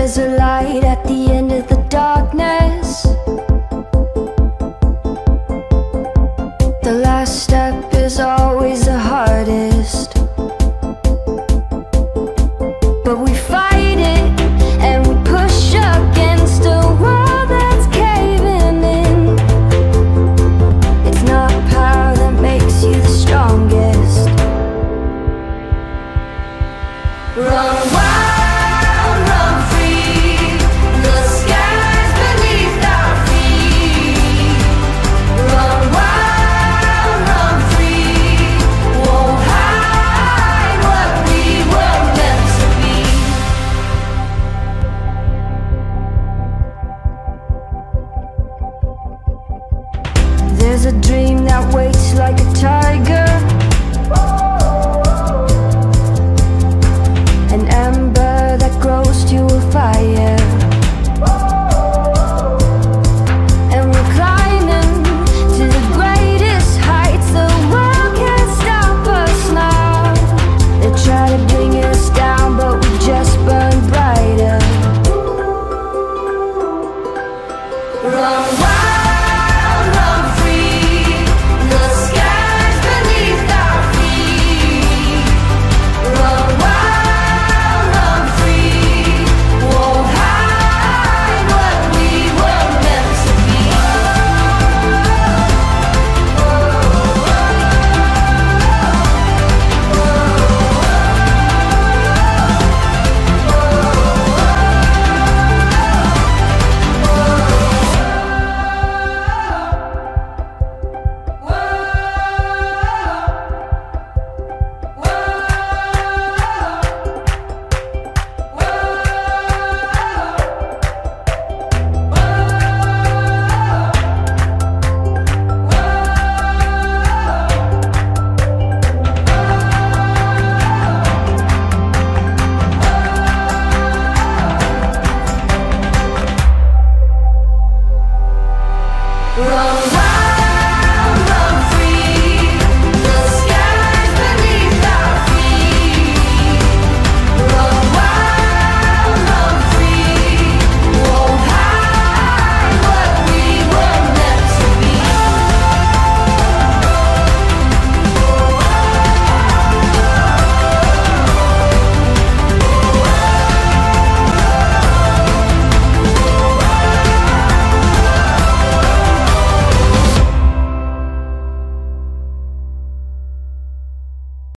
There's a light at the end of the darkness. The last step is always the hardest. But we fight it and we push against a wall that's caving in. It's not power that makes you the strongest. Run There's a dream that waits like a tiger. alright